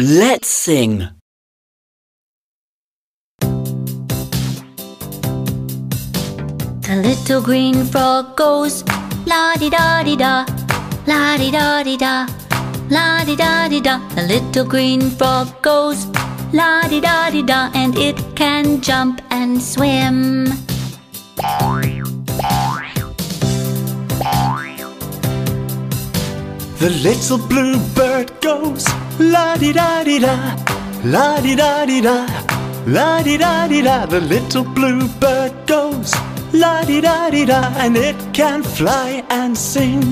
Let's sing. The little green frog goes la di da di da, la di da di da, la di da di da. The little green frog goes la di da di da, and it can jump and swim. The little blue bird goes la di da di da, la di da di da, la di da di da. The little blue bird goes la di da di da, and it can fly and sing.